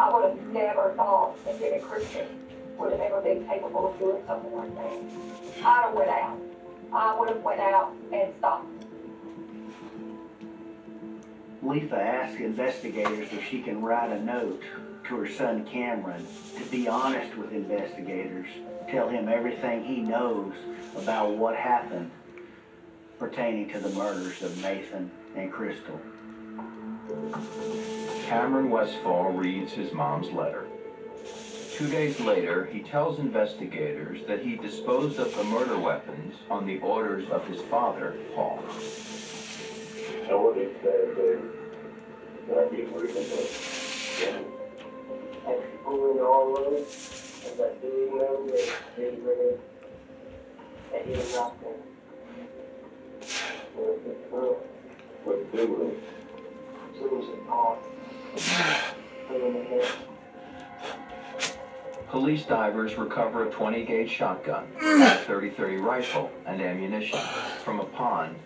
I would have never thought that Jimmy Christian would have ever been capable of doing something like that. I'd have went out. I would have went out and stopped. Letha asked investigators if she can write a note to her son Cameron to be honest with investigators, tell him everything he knows about what happened pertaining to the murders of Nathan and Crystal. Cameron Westfall reads his mom's letter. Two days later, he tells investigators that he disposed of the murder weapons on the orders of his father, Paul. All of and that that that he was not there. Police divers recover a 20 gauge shotgun, a 30 30 rifle, and ammunition from a pond